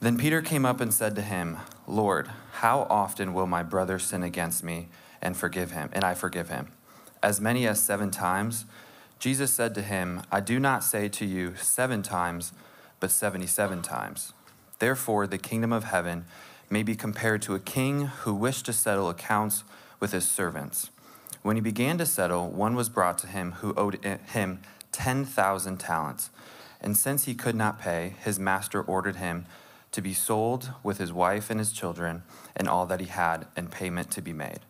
Then Peter came up and said to him, Lord, how often will my brother sin against me and forgive him, and I forgive him? As many as seven times? Jesus said to him, I do not say to you seven times, but seventy seven times. Therefore, the kingdom of heaven may be compared to a king who wished to settle accounts with his servants. When he began to settle, one was brought to him who owed him 10,000 talents. And since he could not pay, his master ordered him to be sold with his wife and his children and all that he had, and payment to be made.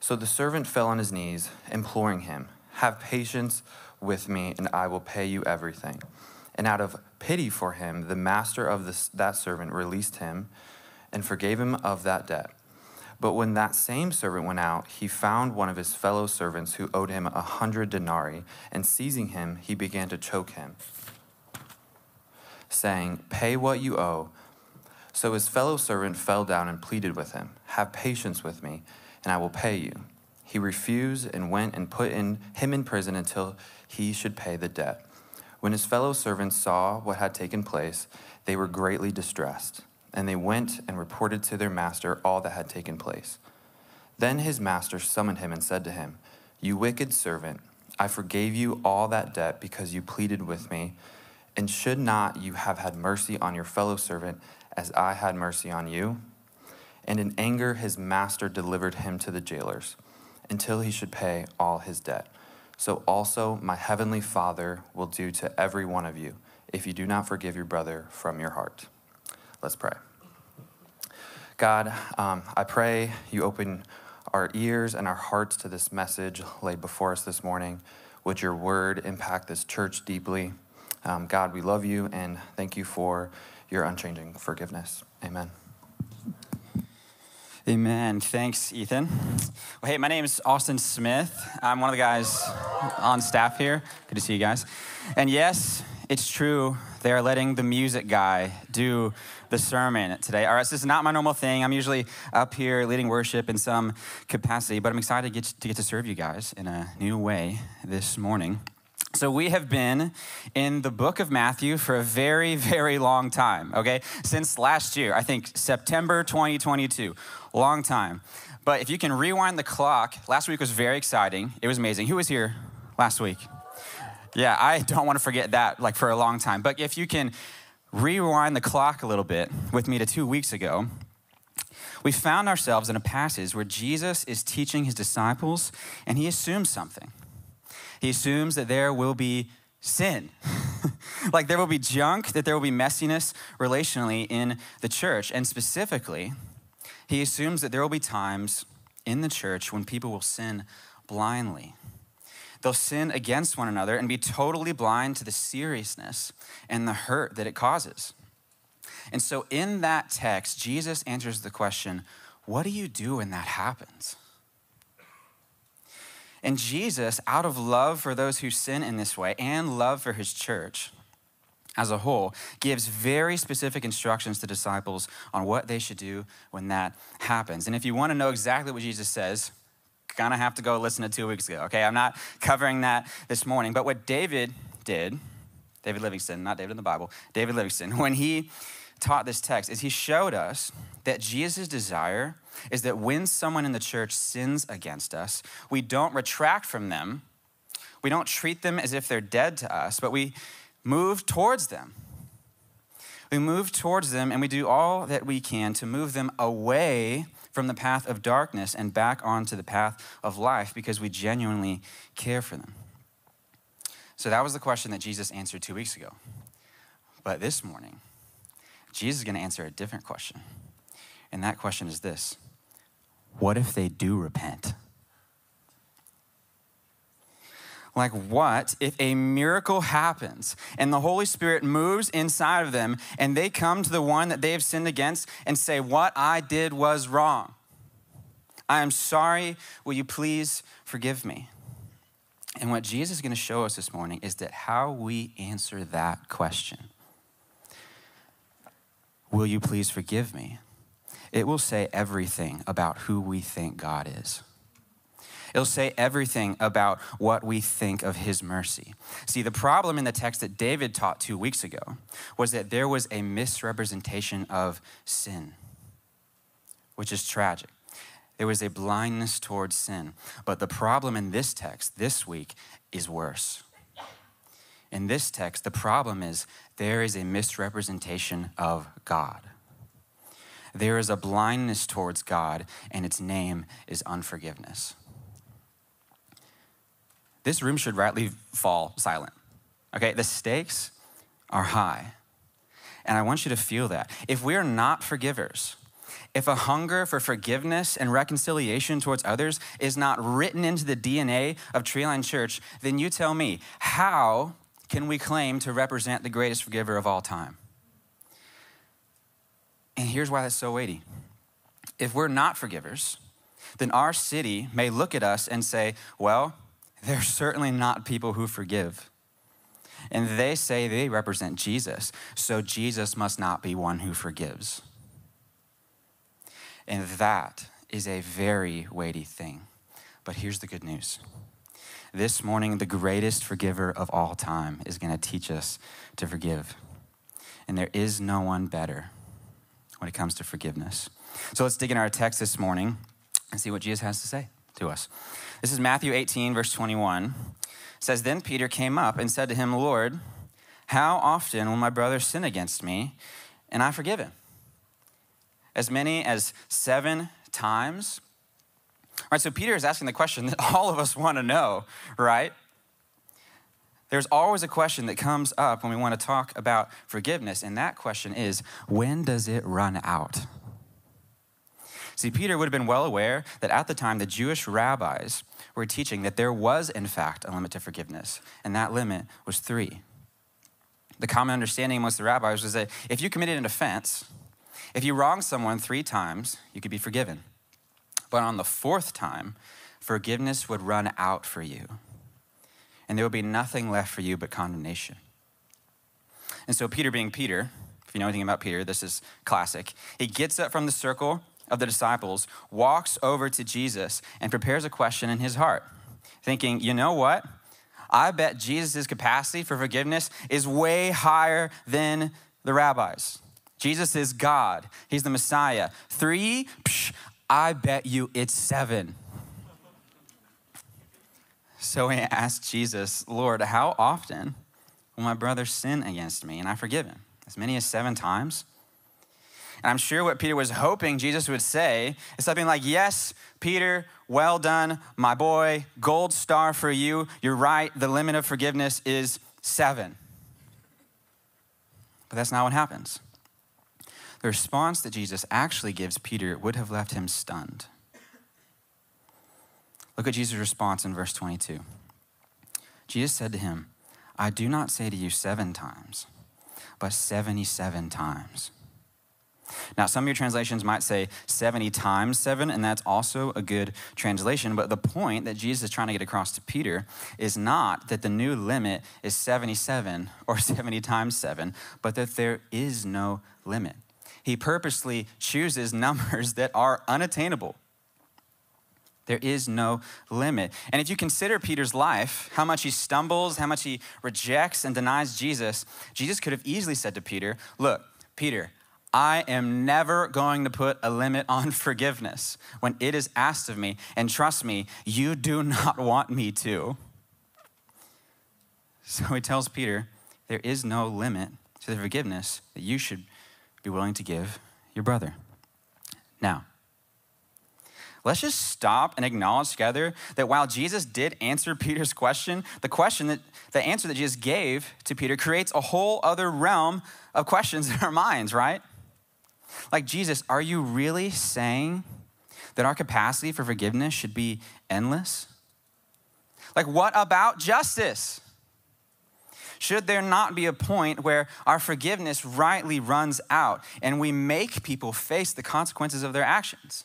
So the servant fell on his knees, imploring him, Have patience with me, and I will pay you everything. And out of pity for him, the master of this, that servant released him and forgave him of that debt. But when that same servant went out, he found one of his fellow servants who owed him a hundred denarii, and seizing him, he began to choke him, saying, Pay what you owe. So his fellow servant fell down and pleaded with him, Have patience with me, and I will pay you. He refused and went and put in, him in prison until he should pay the debt. When his fellow servants saw what had taken place, they were greatly distressed and they went and reported to their master all that had taken place. Then his master summoned him and said to him, You wicked servant, I forgave you all that debt because you pleaded with me. And should not you have had mercy on your fellow servant as I had mercy on you? And in anger, his master delivered him to the jailers until he should pay all his debt. So also my heavenly Father will do to every one of you if you do not forgive your brother from your heart. Let's pray. God, um, I pray you open our ears and our hearts to this message laid before us this morning. Would your word impact this church deeply? Um, God, we love you and thank you for your unchanging forgiveness. Amen. Amen. Thanks, Ethan. Well, hey, my name is Austin Smith. I'm one of the guys on staff here. Good to see you guys. And yes, it's true, they are letting the music guy do the sermon today. All right, so this is not my normal thing. I'm usually up here leading worship in some capacity, but I'm excited to get to, get to serve you guys in a new way this morning. So, we have been in the book of Matthew for a very, very long time, okay? Since last year, I think September 2022, long time. But if you can rewind the clock, last week was very exciting. It was amazing. Who was here last week? Yeah, I don't want to forget that like for a long time. But if you can rewind the clock a little bit with me to two weeks ago, we found ourselves in a passage where Jesus is teaching his disciples and he assumes something. He assumes that there will be sin. like there will be junk, that there will be messiness relationally in the church. And specifically, he assumes that there will be times in the church when people will sin blindly. They'll sin against one another and be totally blind to the seriousness and the hurt that it causes. And so, in that text, Jesus answers the question what do you do when that happens? And Jesus, out of love for those who sin in this way and love for his church as a whole, gives very specific instructions to disciples on what they should do when that happens. And if you want to know exactly what Jesus says, of have to go listen to two weeks ago, okay? I'm not covering that this morning. But what David did, David Livingston, not David in the Bible, David Livingston, when he taught this text, is he showed us that Jesus' desire is that when someone in the church sins against us, we don't retract from them. We don't treat them as if they're dead to us, but we move towards them. We move towards them and we do all that we can to move them away from the path of darkness and back onto the path of life because we genuinely care for them. So that was the question that Jesus answered two weeks ago. But this morning, Jesus is going to answer a different question. And that question is this What if they do repent? Like, what if a miracle happens and the Holy Spirit moves inside of them and they come to the one that they have sinned against and say, What I did was wrong? I am sorry. Will you please forgive me? And what Jesus is going to show us this morning is that how we answer that question, Will you please forgive me? It will say everything about who we think God is. It'll say everything about what we think of his mercy. See, the problem in the text that David taught two weeks ago was that there was a misrepresentation of sin, which is tragic. There was a blindness towards sin. But the problem in this text this week is worse. In this text, the problem is there is a misrepresentation of God. There is a blindness towards God, and its name is unforgiveness. This room should rightly fall silent. Okay, the stakes are high. And I want you to feel that. If we're not forgivers, if a hunger for forgiveness and reconciliation towards others is not written into the DNA of Treeline Church, then you tell me, how can we claim to represent the greatest forgiver of all time? And here's why that's so weighty. If we're not forgivers, then our city may look at us and say, well, they're certainly not people who forgive. And they say they represent Jesus, so Jesus must not be one who forgives. And that is a very weighty thing. But here's the good news. This morning, the greatest forgiver of all time is going to teach us to forgive. And there is no one better when it comes to forgiveness. So let's dig in our text this morning and see what Jesus has to say to us. This is Matthew 18, verse 21. It says, Then Peter came up and said to him, Lord, how often will my brother sin against me and I forgive him? As many as seven times? All right, so Peter is asking the question that all of us want to know, right? There's always a question that comes up when we want to talk about forgiveness, and that question is when does it run out? See, Peter would have been well aware that at the time the Jewish rabbis were teaching that there was, in fact, a limit to forgiveness, and that limit was three. The common understanding amongst the rabbis was that if you committed an offense, if you wronged someone three times, you could be forgiven. But on the fourth time, forgiveness would run out for you and there will be nothing left for you but condemnation. And so, Peter being Peter, if you know anything about Peter, this is classic. He gets up from the circle of the disciples, walks over to Jesus, and prepares a question in his heart, thinking, you know what? I bet Jesus' capacity for forgiveness is way higher than the rabbis. Jesus is God, He's the Messiah. Three, psh, I bet you it's seven. So he asked Jesus, Lord, how often will my brother sin against me and I forgive him? As many as seven times? And I'm sure what Peter was hoping Jesus would say is something like, Yes, Peter, well done, my boy, gold star for you. You're right, the limit of forgiveness is seven. But that's not what happens. The response that Jesus actually gives Peter would have left him stunned. Look at Jesus' response in verse 22. Jesus said to him, I do not say to you seven times, but 77 times. Now, some of your translations might say 70 times seven, and that's also a good translation. But the point that Jesus is trying to get across to Peter is not that the new limit is 77 or 70 times seven, but that there is no limit. He purposely chooses numbers that are unattainable. There is no limit. And if you consider Peter's life, how much he stumbles, how much he rejects and denies Jesus, Jesus could have easily said to Peter, Look, Peter, I am never going to put a limit on forgiveness when it is asked of me. And trust me, you do not want me to. So he tells Peter, There is no limit to the forgiveness that you should be willing to give your brother. Now, let's just stop and acknowledge together that while Jesus did answer Peter's question, the question that the answer that Jesus gave to Peter creates a whole other realm of questions in our minds, right? Like, Jesus, are you really saying that our capacity for forgiveness should be endless? Like, what about justice? Should there not be a point where our forgiveness rightly runs out and we make people face the consequences of their actions?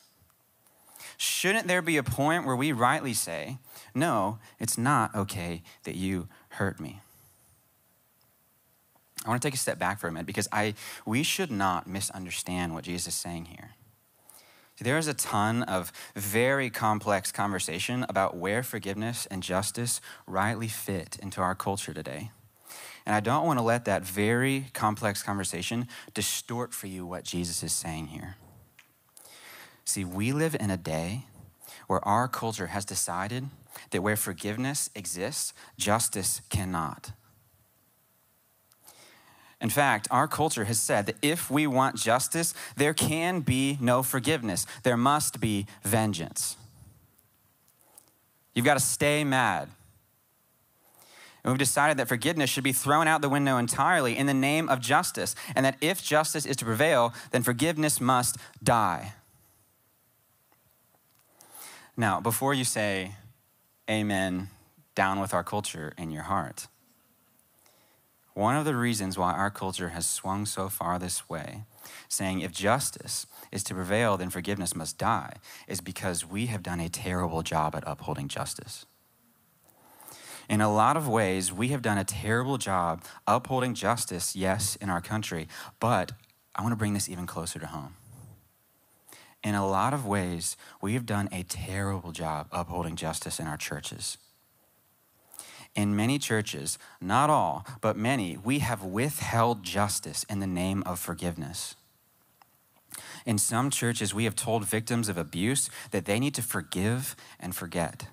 Shouldn't there be a point where we rightly say, No, it's not okay that you hurt me? I want to take a step back for a minute because I, we should not misunderstand what Jesus is saying here. There is a ton of very complex conversation about where forgiveness and justice rightly fit into our culture today. And I don't want to let that very complex conversation distort for you what Jesus is saying here. See, we live in a day where our culture has decided that where forgiveness exists, justice cannot. In fact, our culture has said that if we want justice, there can be no forgiveness. There must be vengeance. You've got to stay mad. And we've decided that forgiveness should be thrown out the window entirely in the name of justice, and that if justice is to prevail, then forgiveness must die. Now, before you say amen, down with our culture in your heart, one of the reasons why our culture has swung so far this way, saying if justice is to prevail, then forgiveness must die, is because we have done a terrible job at upholding justice. In a lot of ways, we have done a terrible job upholding justice, yes, in our country, but I want to bring this even closer to home. In a lot of ways, we have done a terrible job upholding justice in our churches. In many churches, not all, but many, we have withheld justice in the name of forgiveness. In some churches, we have told victims of abuse that they need to forgive and forget.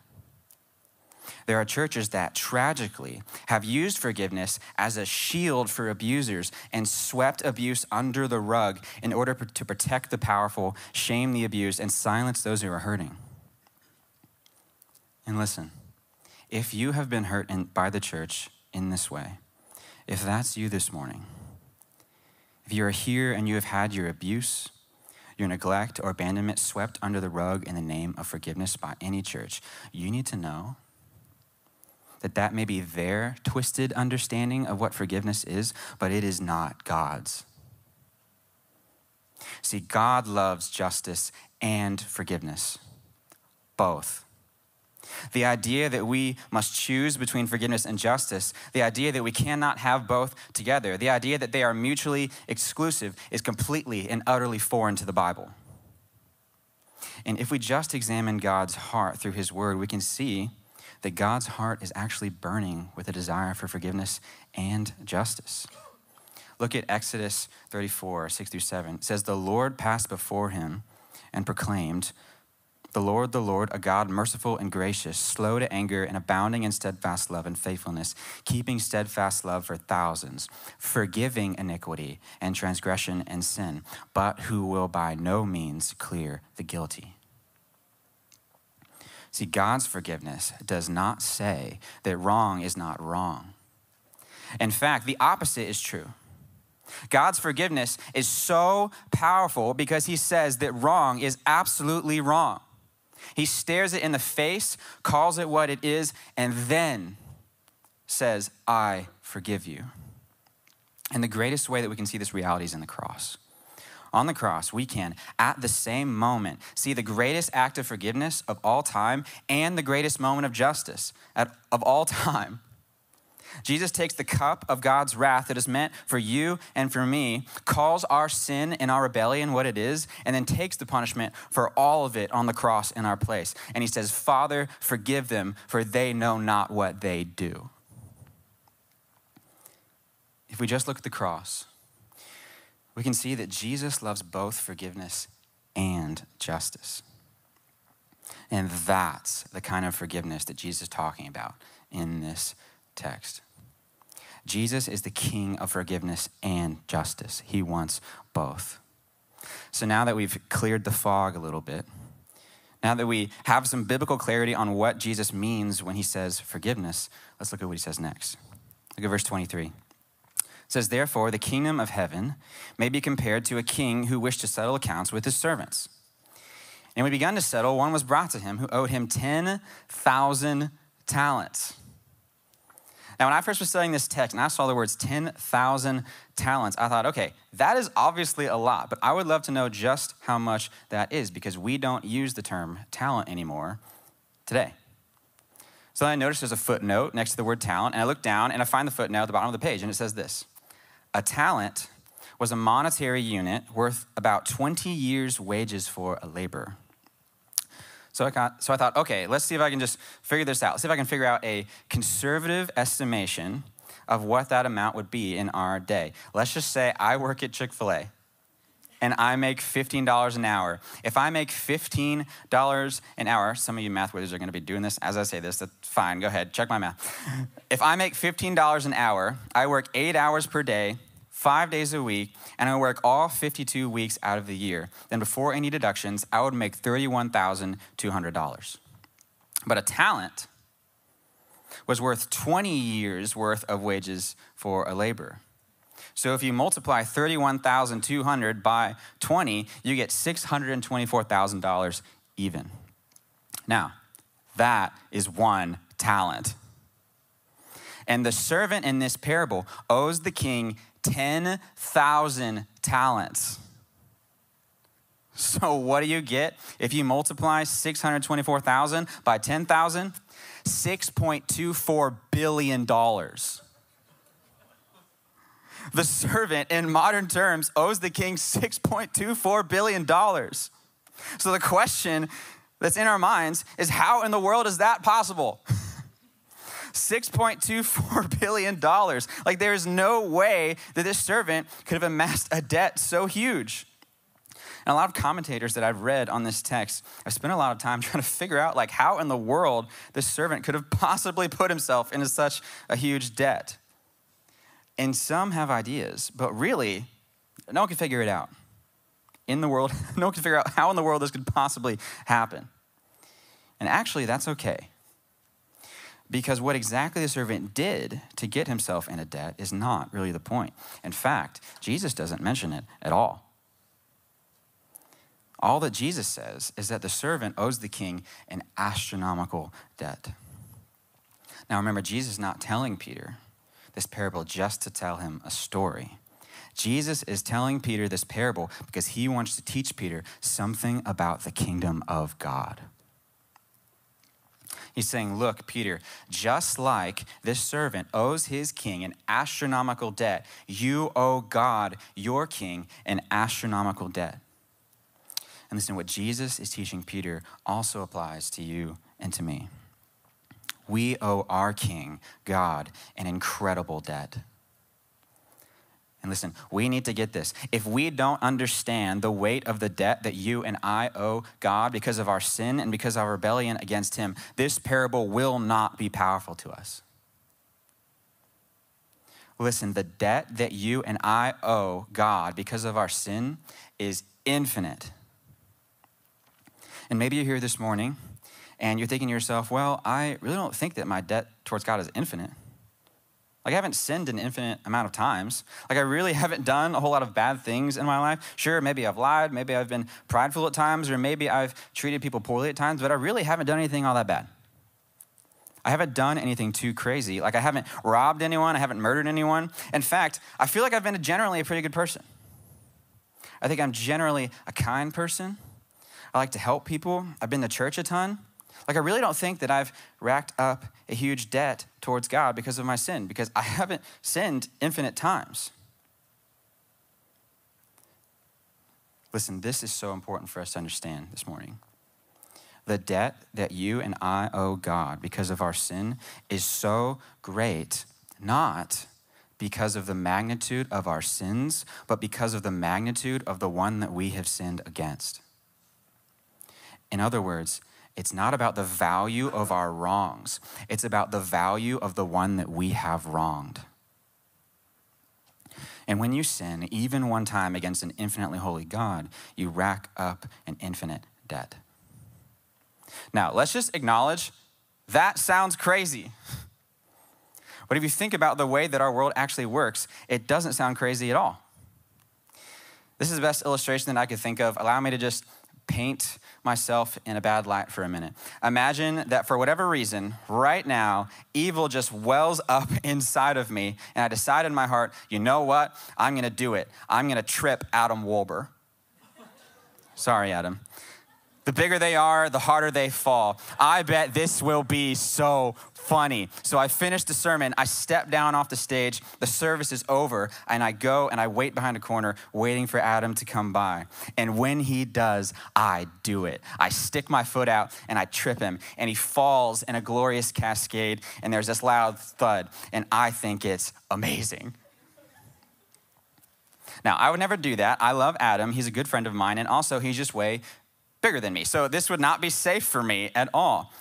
There are churches that tragically have used forgiveness as a shield for abusers and swept abuse under the rug in order to protect the powerful, shame the abused, and silence those who are hurting. And listen, if you have been hurt in, by the church in this way, if that's you this morning, if you are here and you have had your abuse, your neglect, or abandonment swept under the rug in the name of forgiveness by any church, you need to know that that may be their twisted understanding of what forgiveness is, but it is not God's. See, God loves justice and forgiveness, both. The idea that we must choose between forgiveness and justice, the idea that we cannot have both together, the idea that they are mutually exclusive is completely and utterly foreign to the Bible. And if we just examine God's heart through His Word, we can see that God's heart is actually burning with a desire for forgiveness and justice. Look at Exodus 34, 6 through 7. It says, The Lord passed before him and proclaimed, the Lord, the Lord, a God merciful and gracious, slow to anger and abounding in steadfast love and faithfulness, keeping steadfast love for thousands, forgiving iniquity and transgression and sin, but who will by no means clear the guilty. See, God's forgiveness does not say that wrong is not wrong. In fact, the opposite is true. God's forgiveness is so powerful because he says that wrong is absolutely wrong. He stares it in the face, calls it what it is, and then says, I forgive you. And the greatest way that we can see this reality is in the cross. On the cross, we can, at the same moment, see the greatest act of forgiveness of all time and the greatest moment of justice of all time Jesus takes the cup of God's wrath that is meant for you and for me, calls our sin and our rebellion what it is, and then takes the punishment for all of it on the cross in our place. And he says, Father, forgive them, for they know not what they do. If we just look at the cross, we can see that Jesus loves both forgiveness and justice. And that's the kind of forgiveness that Jesus is talking about in this text. Jesus is the king of forgiveness and justice. He wants both. So now that we've cleared the fog a little bit, now that we have some biblical clarity on what Jesus means when he says forgiveness, let's look at what he says next. Look at verse 23. Says, Therefore, the kingdom of heaven may be compared to a king who wished to settle accounts with his servants. And when he began to settle, one was brought to him who owed him 10,000 talents. Now, when I first was studying this text and I saw the words 10,000 talents, I thought, okay, that is obviously a lot, but I would love to know just how much that is because we don't use the term talent anymore today. So then I noticed there's a footnote next to the word talent, and I look down and I find the footnote at the bottom of the page, and it says this A talent was a monetary unit worth about 20 years' wages for a laborer. So I, got, so I thought, okay, let's see if I can just figure this out. Let's see if I can figure out a conservative estimation of what that amount would be in our day. Let's just say I work at Chick fil A and I make $15 an hour. If I make $15 an hour, some of you math wizards are going to be doing this as I say this. That's fine. Go ahead, check my math. if I make $15 an hour, I work eight hours per day, five days a week, and I work all 52 weeks out of the year. Then, before any deductions, I would make $31,200. But a talent was worth 20 years worth of wages for a laborer. So if you multiply 31,200 by 20, you get $624,000 even. Now, that is one talent. And the servant in this parable owes the king 10,000 talents. So, what do you get if you multiply 624,000 by 10,000? $6.24 billion. The servant, in modern terms, owes the king $6.24 billion. So the question that's in our minds is how in the world is that possible? $6.24 billion. Like, there is no way that this servant could have amassed a debt so huge. And a lot of commentators that I've read on this text, I've spent a lot of time trying to figure out, like, how in the world this servant could have possibly put himself into such a huge debt. And some have ideas, but really, no one can figure it out. In the world, no one can figure out how in the world this could possibly happen. And actually, that's okay. Because what exactly the servant did to get himself in a debt is not really the point. In fact, Jesus doesn't mention it at all. All that Jesus says is that the servant owes the king an astronomical debt. Now remember, Jesus is not telling Peter this parable just to tell him a story. Jesus is telling Peter this parable because he wants to teach Peter something about the kingdom of God. He's saying, Look, Peter, just like this servant owes his king an astronomical debt, you owe God, your king, an astronomical debt. And listen, what Jesus is teaching Peter also applies to you and to me we owe our King, God, an incredible debt. And listen, we need to get this. If we don't understand the weight of the debt that you and I owe God because of our sin and because of our rebellion against Him, this parable will not be powerful to us. Listen, the debt that you and I owe God because of our sin is infinite. And maybe you're here this morning and you're thinking to yourself, well, I really don't think that my debt towards God is infinite. Like, I haven't sinned an infinite amount of times. Like, I really haven't done a whole lot of bad things in my life. Sure, maybe I've lied, maybe I've been prideful at times, or maybe I've treated people poorly at times, but I really haven't done anything all that bad. I haven't done anything too crazy. Like, I haven't robbed anyone, I haven't murdered anyone. In fact, I feel like I've been generally a pretty good person. I think I'm generally a kind person. I like to help people. I've been to church a ton. Like, I really don't think that I've racked up a huge debt towards God because of my sin, because I haven't sinned infinite times. Listen, this is so important for us to understand this morning. The debt that you and I owe God because of our sin is so great, not because of the magnitude of our sins, but because of the magnitude of the one that we have sinned against. In other words, it's not about the value of our wrongs, it's about the value of the one that we have wronged. And when you sin, even one time against an infinitely holy God, you rack up an infinite debt. Now, let's just acknowledge that sounds crazy. But if you think about the way that our world actually works, it doesn't sound crazy at all. This is the best illustration that I could think of. Allow me to just paint myself in a bad light for a minute. Imagine that for whatever reason, right now, evil just wells up inside of me, and I decide in my heart, you know what? I'm gonna do it. I'm gonna trip Adam Wolber. Sorry, Adam. The bigger they are, the harder they fall. I bet this will be so funny. So I finish the sermon, I step down off the stage, the service is over, and I go and I wait behind a corner, waiting for Adam to come by. And when he does, I do it. I stick my foot out and I trip him, and he falls in a glorious cascade, and there's this loud thud, and I think it's amazing. Now, I would never do that. I love Adam. He's a good friend of mine, and also he's just way bigger than me. So this would not be safe for me at all.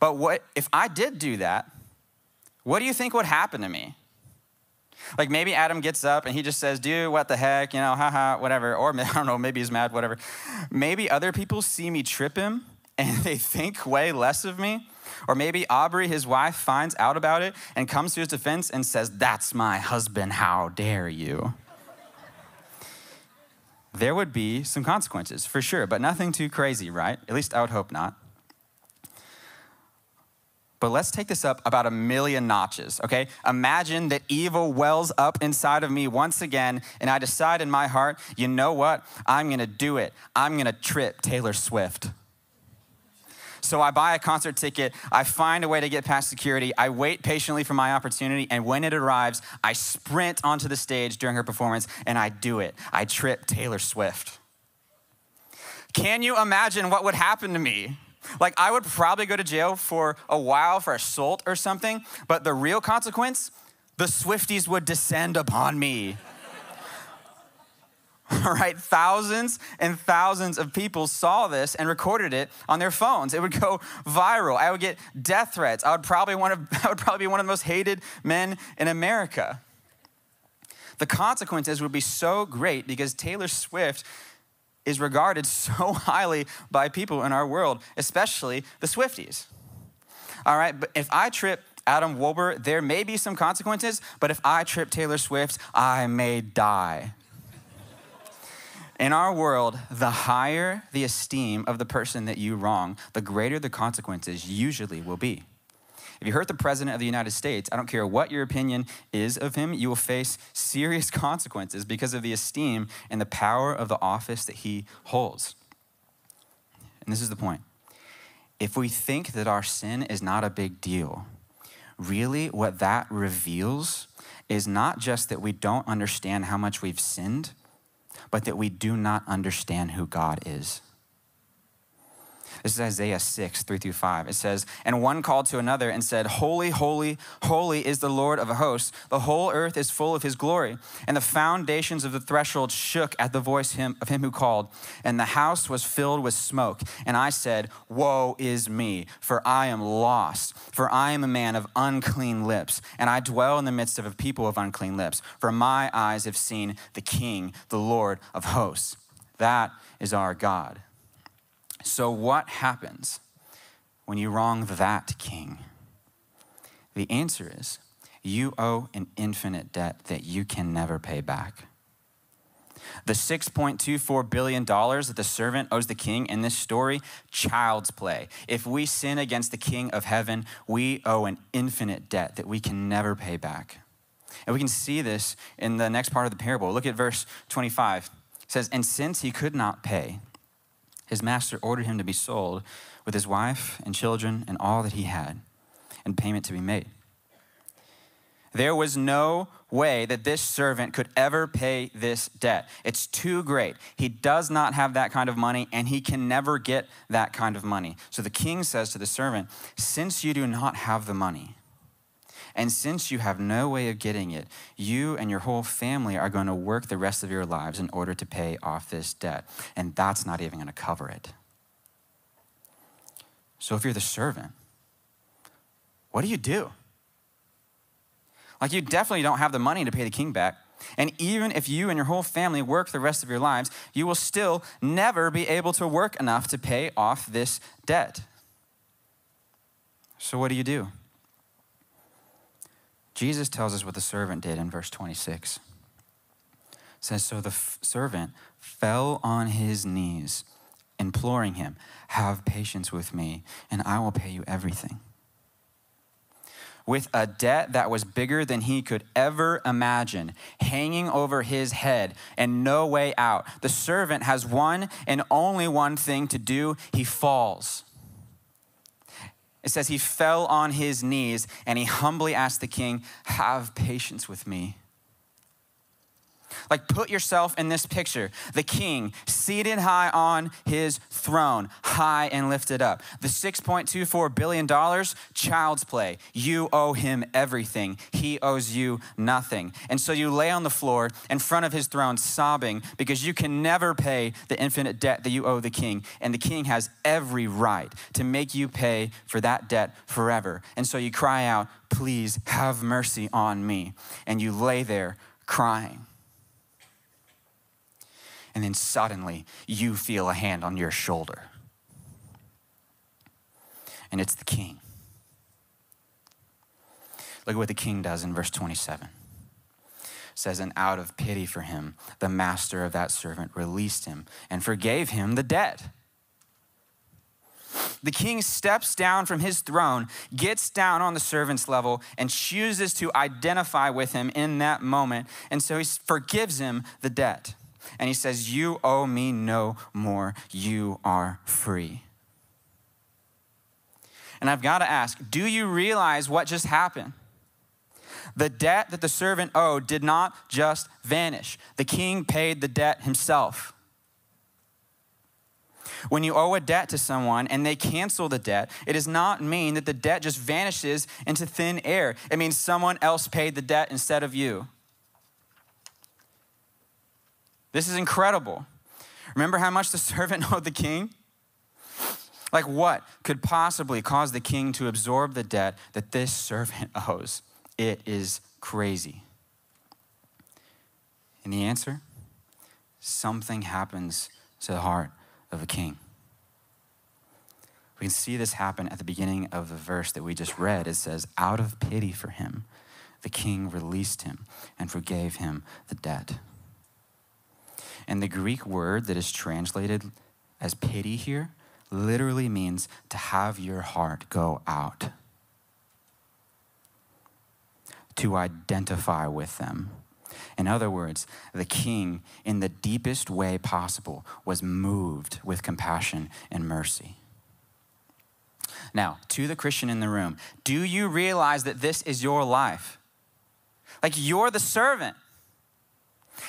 But what if I did do that? What do you think would happen to me? Like maybe Adam gets up and he just says, dude, what the heck, you know, haha, whatever. Or I don't know, maybe he's mad, whatever. Maybe other people see me trip him and they think way less of me. Or maybe Aubrey, his wife, finds out about it and comes to his defense and says, That's my husband, how dare you? there would be some consequences for sure, but nothing too crazy, right? At least I would hope not. But let's take this up about a million notches, okay? Imagine that evil wells up inside of me once again, and I decide in my heart, you know what? I'm gonna do it. I'm gonna trip Taylor Swift. So I buy a concert ticket, I find a way to get past security, I wait patiently for my opportunity, and when it arrives, I sprint onto the stage during her performance and I do it. I trip Taylor Swift. Can you imagine what would happen to me? Like, I would probably go to jail for a while for assault or something, but the real consequence, the Swifties would descend upon me. All right, thousands and thousands of people saw this and recorded it on their phones. It would go viral. I would get death threats. I would probably one of, I would probably be one of the most hated men in America. The consequences would be so great because Taylor Swift is regarded so highly by people in our world, especially the Swifties. All right, but if I trip Adam Wolber, there may be some consequences, but if I trip Taylor Swift, I may die. In our world, the higher the esteem of the person that you wrong, the greater the consequences usually will be. If you hurt the president of the United States, I don't care what your opinion is of him, you will face serious consequences because of the esteem and the power of the office that he holds. And this is the point. If we think that our sin is not a big deal, really what that reveals is not just that we don't understand how much we've sinned but that we do not understand who God is. This is Isaiah 6, 3 through 5. It says, And one called to another and said, Holy, holy, holy is the Lord of hosts. The whole earth is full of his glory. And the foundations of the threshold shook at the voice of him who called. And the house was filled with smoke. And I said, Woe is me, for I am lost. For I am a man of unclean lips. And I dwell in the midst of a people of unclean lips. For my eyes have seen the King, the Lord of hosts. That is our God. So, what happens when you wrong that king? The answer is you owe an infinite debt that you can never pay back. The $6.24 billion that the servant owes the king in this story, child's play. If we sin against the king of heaven, we owe an infinite debt that we can never pay back. And we can see this in the next part of the parable. Look at verse 25. It says, And since he could not pay, his master ordered him to be sold with his wife and children and all that he had, and payment to be made. There was no way that this servant could ever pay this debt. It's too great. He does not have that kind of money, and he can never get that kind of money. So the king says to the servant, Since you do not have the money, and since you have no way of getting it, you and your whole family are going to work the rest of your lives in order to pay off this debt. And that's not even going to cover it. So if you're the servant, what do you do? Like, you definitely don't have the money to pay the king back. And even if you and your whole family work the rest of your lives, you will still never be able to work enough to pay off this debt. So, what do you do? Jesus tells us what the servant did in verse 26. It says, So the f- servant fell on his knees, imploring him, Have patience with me, and I will pay you everything. with a debt that was bigger than he could ever imagine, hanging over his head and no way out. The servant has one and only one thing to do he falls. It says he fell on his knees and he humbly asked the king, Have patience with me like, put yourself in this picture the king seated high on his throne, high and lifted up. The $6.24 billion, child's play. You owe him everything, he owes you nothing. And so you lay on the floor in front of his throne, sobbing because you can never pay the infinite debt that you owe the king. And the king has every right to make you pay for that debt forever. And so you cry out, Please have mercy on me. And you lay there crying and then suddenly you feel a hand on your shoulder. And it's the king. Look at what the king does in verse 27. It says, And out of pity for him, the master of that servant released him and forgave him the debt. The king steps down from his throne, gets down on the servant's level, and chooses to identify with him in that moment. And so he forgives him the debt and he says, You owe me no more. You are free. And I've got to ask do you realize what just happened? The debt that the servant owed did not just vanish, the king paid the debt himself. When you owe a debt to someone and they cancel the debt, it does not mean that the debt just vanishes into thin air. It means someone else paid the debt instead of you. This is incredible. Remember how much the servant owed the king? Like, what could possibly cause the king to absorb the debt that this servant owes? It is crazy. And the answer? Something happens to the heart of a king. We can see this happen at the beginning of the verse that we just read. It says, Out of pity for him, the king released him and forgave him the debt. And the Greek word that is translated as pity here literally means to have your heart go out, to identify with them. In other words, the king, in the deepest way possible, was moved with compassion and mercy. Now, to the Christian in the room, do you realize that this is your life? Like you're the servant.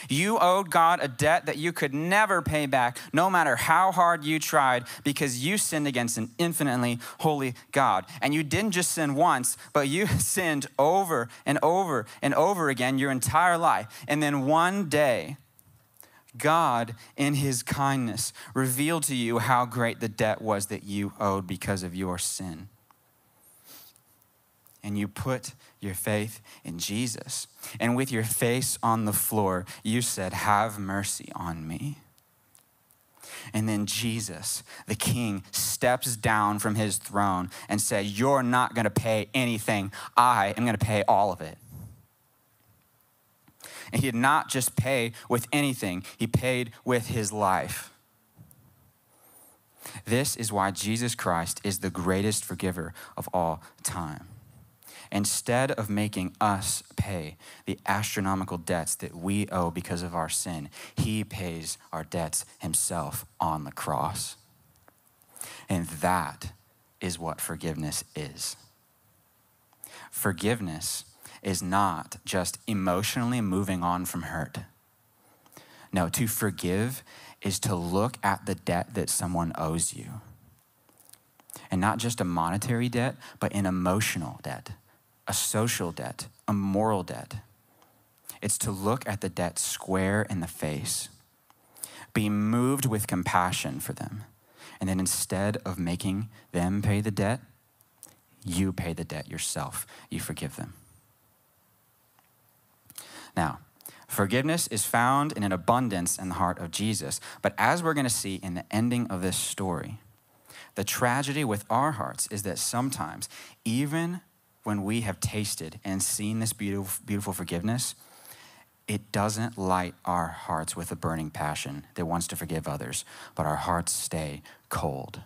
You owed God a debt that you could never pay back, no matter how hard you tried, because you sinned against an infinitely holy God. And you didn't just sin once, but you sinned over and over and over again your entire life. And then one day, God, in his kindness, revealed to you how great the debt was that you owed because of your sin and you put your faith in Jesus. And with your face on the floor, you said, Have mercy on me. And then Jesus, the king, steps down from his throne and said, You're not going to pay anything. I am going to pay all of it. And he did not just pay with anything, he paid with his life. This is why Jesus Christ is the greatest forgiver of all time. Instead of making us pay the astronomical debts that we owe because of our sin, he pays our debts himself on the cross. And that is what forgiveness is. Forgiveness is not just emotionally moving on from hurt. No, to forgive is to look at the debt that someone owes you. And not just a monetary debt, but an emotional debt a social debt, a moral debt. It's to look at the debt square in the face, be moved with compassion for them, and then instead of making them pay the debt, you pay the debt yourself. You forgive them. Now, forgiveness is found in an abundance in the heart of Jesus. But as we're going to see in the ending of this story, the tragedy with our hearts is that sometimes, even when we have tasted and seen this beautiful, beautiful forgiveness, it doesn't light our hearts with a burning passion that wants to forgive others, but our hearts stay cold.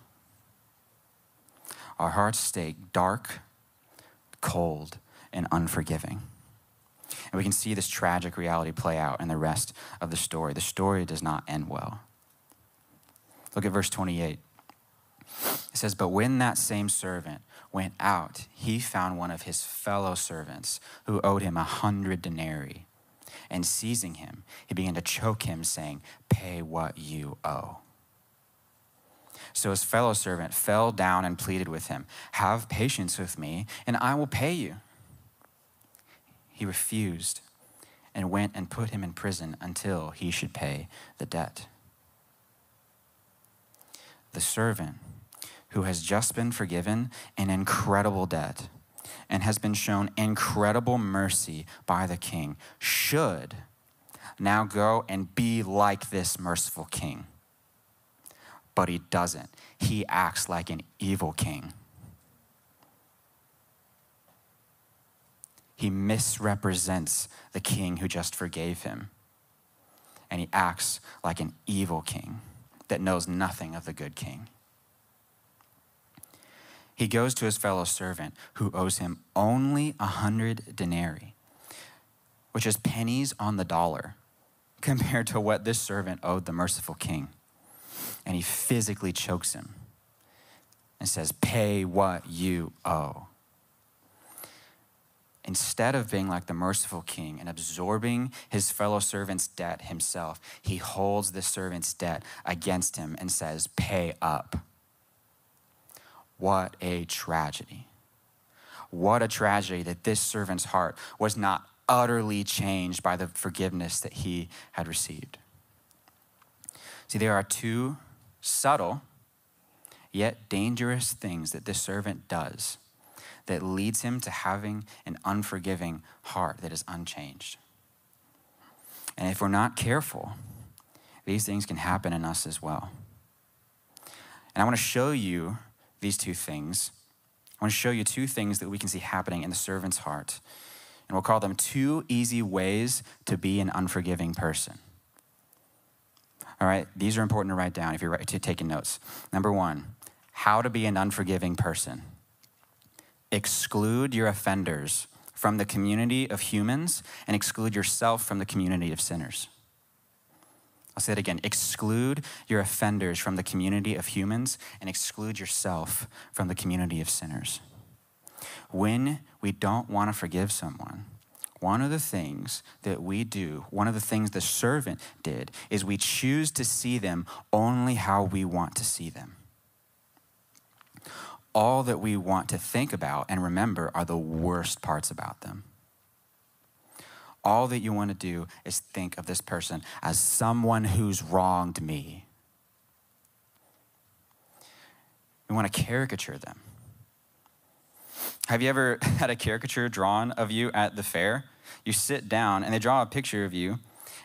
Our hearts stay dark, cold, and unforgiving. And we can see this tragic reality play out in the rest of the story. The story does not end well. Look at verse 28. It says, But when that same servant went out, he found one of his fellow servants who owed him a hundred denarii. And seizing him, he began to choke him, saying, Pay what you owe. So his fellow servant fell down and pleaded with him, Have patience with me, and I will pay you. He refused and went and put him in prison until he should pay the debt. The servant who has just been forgiven an incredible debt and has been shown incredible mercy by the king should now go and be like this merciful king but he doesn't. He acts like an evil king. He misrepresents the king who just forgave him. And he acts like an evil king that knows nothing of the good king. He goes to his fellow servant who owes him only a hundred denarii, which is pennies on the dollar compared to what this servant owed the merciful king and he physically chokes him and says, Pay what you owe. Instead of being like the merciful king and absorbing his fellow servant's debt himself, he holds the servant's debt against him and says, Pay up. What a tragedy. What a tragedy that this servant's heart was not utterly changed by the forgiveness that he had received. See, there are two subtle yet dangerous things that this servant does that leads him to having an unforgiving heart that is unchanged. And if we're not careful, these things can happen in us as well. And I want to show you these two things. I want to show you two things that we can see happening in the servant's heart. And we'll call them two easy ways to be an unforgiving person. All right, these are important to write down if you're taking notes. Number one, how to be an unforgiving person. Exclude your offenders from the community of humans and exclude yourself from the community of sinners. I'll say it again exclude your offenders from the community of humans and exclude yourself from the community of sinners. When we don't want to forgive someone, one of the things that we do, one of the things the servant did, is we choose to see them only how we want to see them. All that we want to think about and remember are the worst parts about them. All that you want to do is think of this person as someone who's wronged me. We want to caricature them. Have you ever had a caricature drawn of you at the fair? You sit down and they draw a picture of you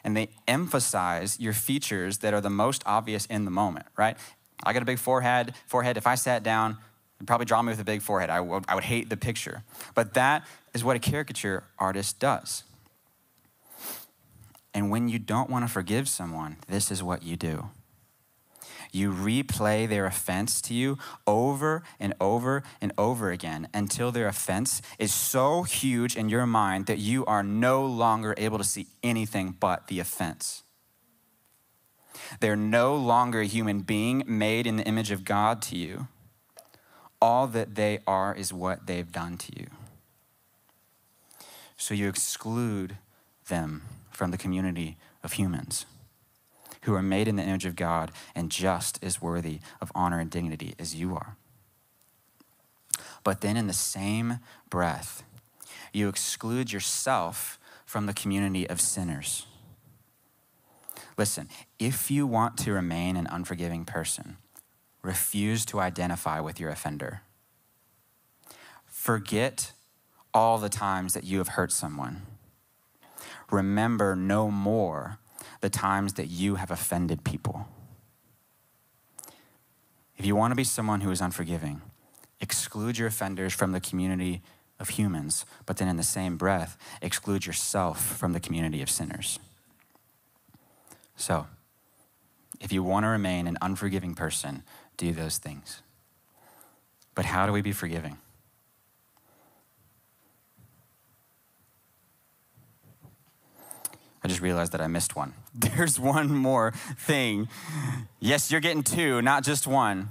and they emphasize your features that are the most obvious in the moment, right? I got a big forehead. Forehead. If I sat down, they'd probably draw me with a big forehead. I would, I would hate the picture. But that is what a caricature artist does. And when you don't want to forgive someone, this is what you do you replay their offense to you over and over and over again until their offense is so huge in your mind that you are no longer able to see anything but the offense. They're no longer a human being made in the image of God to you. All that they are is what they've done to you. So you exclude them from the community of humans who are made in the image of God and just as worthy of honor and dignity as you are. But then, in the same breath, you exclude yourself from the community of sinners. Listen, if you want to remain an unforgiving person, refuse to identify with your offender. Forget all the times that you have hurt someone. Remember no more the times that you have offended people. If you want to be someone who is unforgiving, exclude your offenders from the community of humans, but then in the same breath, exclude yourself from the community of sinners. So, if you want to remain an unforgiving person, do those things. But how do we be forgiving? I just realized that I missed one. There's one more thing. Yes, you're getting two, not just one.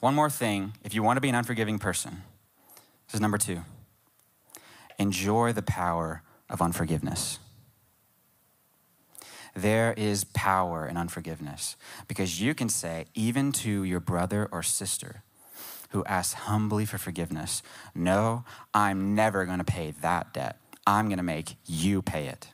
One more thing if you want to be an unforgiving person. This is number two enjoy the power of unforgiveness. There is power in unforgiveness because you can say, even to your brother or sister who asks humbly for forgiveness, No, I'm never going to pay that debt. I'm going to make you pay it.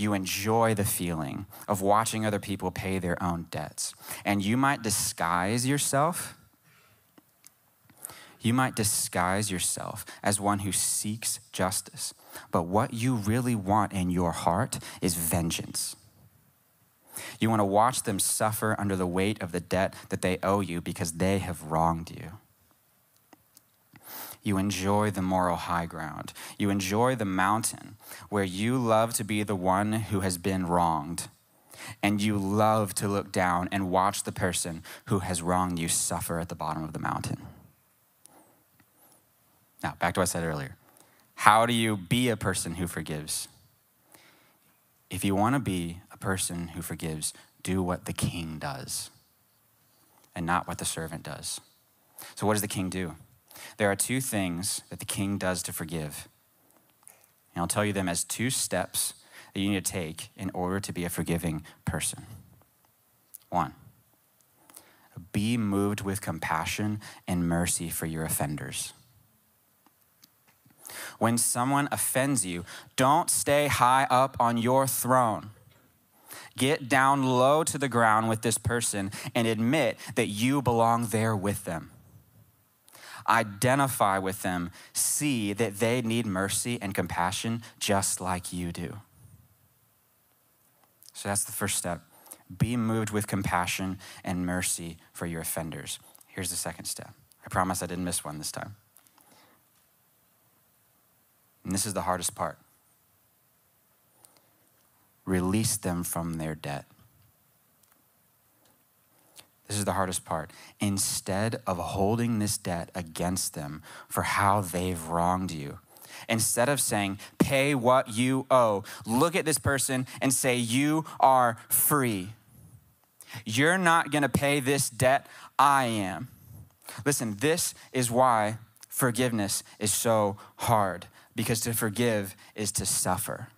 You enjoy the feeling of watching other people pay their own debts. And you might disguise yourself you might disguise yourself as one who seeks justice, but what you really want in your heart is vengeance. You want to watch them suffer under the weight of the debt that they owe you because they have wronged you. You enjoy the moral high ground. You enjoy the mountain where you love to be the one who has been wronged. And you love to look down and watch the person who has wronged you suffer at the bottom of the mountain. Now, back to what I said earlier. How do you be a person who forgives? If you want to be a person who forgives, do what the king does and not what the servant does. So, what does the king do? There are two things that the king does to forgive. And I'll tell you them as two steps that you need to take in order to be a forgiving person. One, be moved with compassion and mercy for your offenders when someone offends you, don't stay high up on your throne. Get down low to the ground with this person and admit that you belong there with them. Identify with them. See that they need mercy and compassion just like you do. So that's the first step. Be moved with compassion and mercy for your offenders. Here's the second step. I promise I didn't miss one this time. And this is the hardest part release them from their debt. This is the hardest part. Instead of holding this debt against them for how they've wronged you, instead of saying, pay what you owe, look at this person and say, you are free. You're not going to pay this debt, I am. Listen, this is why forgiveness is so hard because to forgive is to suffer.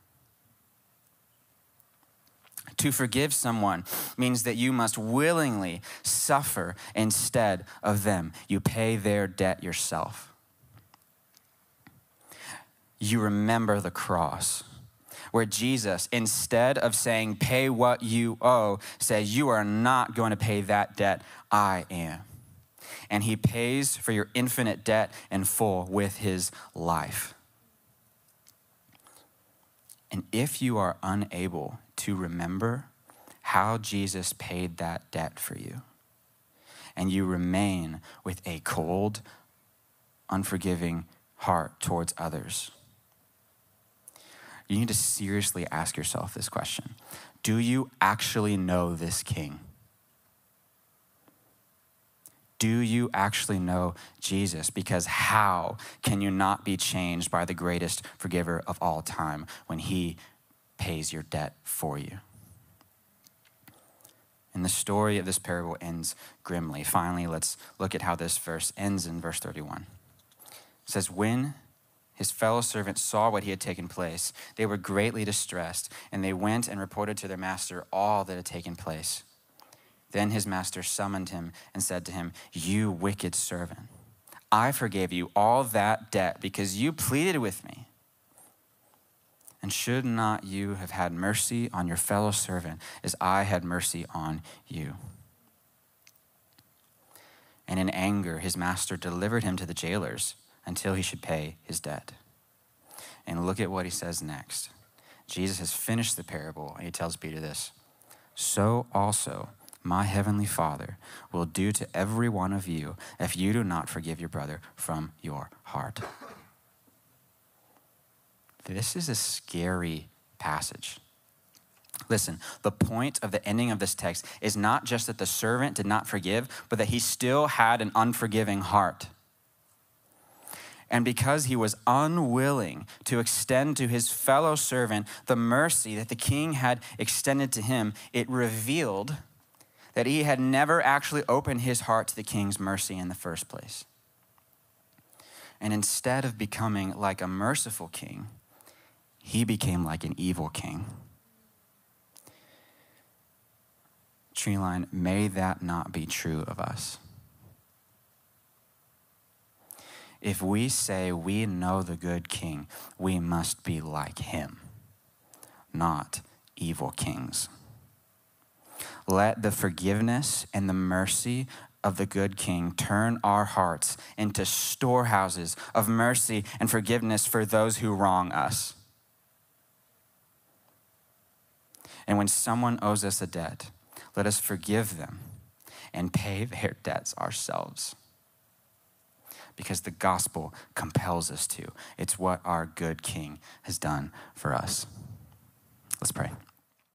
To forgive someone means that you must willingly suffer instead of them. You pay their debt yourself. You remember the cross, where Jesus, instead of saying, pay what you owe, says, You are not going to pay that debt, I am. And he pays for your infinite debt in full with his life. And if you are unable to remember how Jesus paid that debt for you, and you remain with a cold, unforgiving heart towards others, you need to seriously ask yourself this question Do you actually know this king? do you actually know Jesus? Because how can you not be changed by the greatest forgiver of all time when he pays your debt for you? And the story of this parable ends grimly. Finally, let's look at how this verse ends in verse 31. It says, When his fellow servants saw what he had taken place, they were greatly distressed, and they went and reported to their master all that had taken place. Then his master summoned him and said to him, You wicked servant, I forgave you all that debt because you pleaded with me. And should not you have had mercy on your fellow servant as I had mercy on you? And in anger, his master delivered him to the jailers until he should pay his debt. And look at what he says next. Jesus has finished the parable, and he tells Peter this So also, my heavenly Father will do to every one of you if you do not forgive your brother from your heart. This is a scary passage. Listen, the point of the ending of this text is not just that the servant did not forgive, but that he still had an unforgiving heart. And because he was unwilling to extend to his fellow servant the mercy that the king had extended to him, it revealed that he had never actually opened his heart to the king's mercy in the first place. And instead of becoming like a merciful king, he became like an evil king. Treeline, may that not be true of us. If we say we know the good king, we must be like him, not evil kings. Let the forgiveness and the mercy of the good king turn our hearts into storehouses of mercy and forgiveness for those who wrong us. And when someone owes us a debt, let us forgive them and pay their debts ourselves because the gospel compels us to. It's what our good King has done for us. Let's pray.